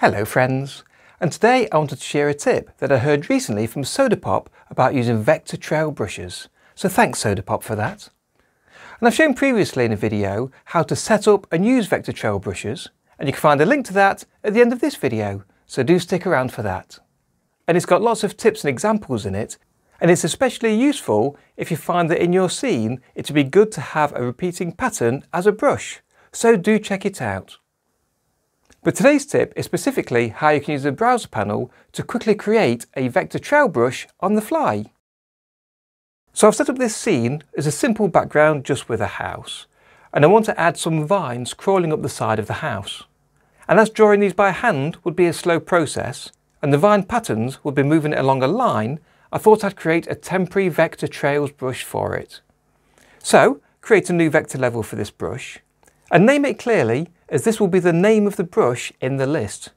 Hello friends, and today I wanted to share a tip that I heard recently from Sodapop about using vector trail brushes. So thanks Sodapop for that. And I've shown previously in a video how to set up and use vector trail brushes, and you can find a link to that at the end of this video, so do stick around for that. And it's got lots of tips and examples in it, and it's especially useful if you find that in your scene it would be good to have a repeating pattern as a brush, so do check it out. But today's tip is specifically how you can use the browser panel to quickly create a vector trail brush on the fly. So I've set up this scene as a simple background just with a house, and I want to add some vines crawling up the side of the house. And as drawing these by hand would be a slow process, and the vine patterns would be moving along a line, I thought I'd create a temporary vector trails brush for it. So, create a new vector level for this brush, and name it clearly as this will be the name of the brush in the list.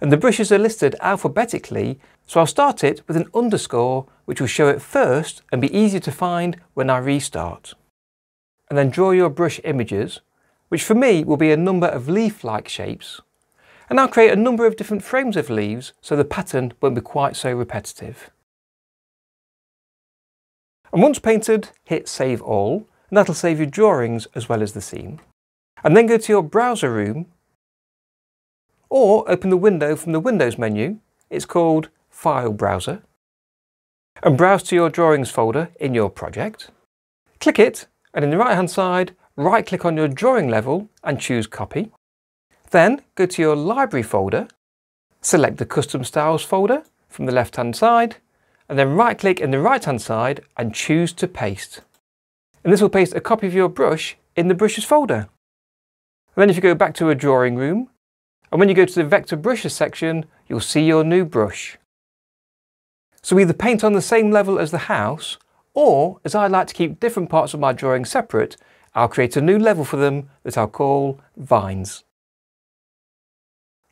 And the brushes are listed alphabetically, so I'll start it with an underscore which will show it first and be easier to find when I restart. And then draw your brush images, which for me will be a number of leaf-like shapes. And I'll create a number of different frames of leaves so the pattern won't be quite so repetitive. And once painted, hit Save All, and that'll save your drawings as well as the scene and then go to your browser room or open the window from the Windows menu. It's called File Browser and browse to your drawings folder in your project. Click it and in the right hand side right click on your drawing level and choose copy. Then go to your library folder, select the custom styles folder from the left hand side and then right click in the right hand side and choose to paste. And this will paste a copy of your brush in the brushes folder. And then if you go back to a drawing room, and when you go to the vector brushes section, you'll see your new brush. So either paint on the same level as the house, or as I like to keep different parts of my drawing separate, I'll create a new level for them that I'll call vines.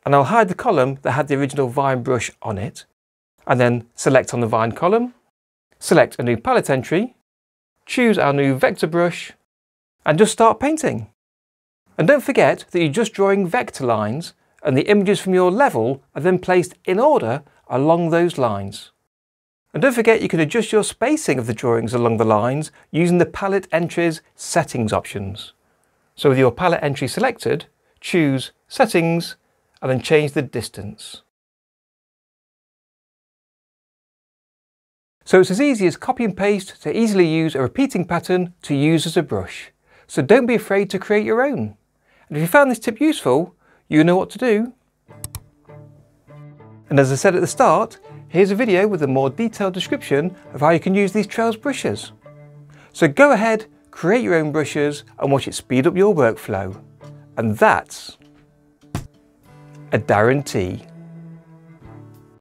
And I'll hide the column that had the original vine brush on it, and then select on the vine column, select a new palette entry, choose our new vector brush, and just start painting. And don't forget that you're just drawing vector lines and the images from your level are then placed in order along those lines. And don't forget you can adjust your spacing of the drawings along the lines using the palette entries settings options. So with your palette entry selected, choose settings and then change the distance. So it's as easy as copy and paste to easily use a repeating pattern to use as a brush. So don't be afraid to create your own. And if you found this tip useful, you know what to do. And as I said at the start, here's a video with a more detailed description of how you can use these Trails brushes. So go ahead, create your own brushes and watch it speed up your workflow. And that's a guarantee.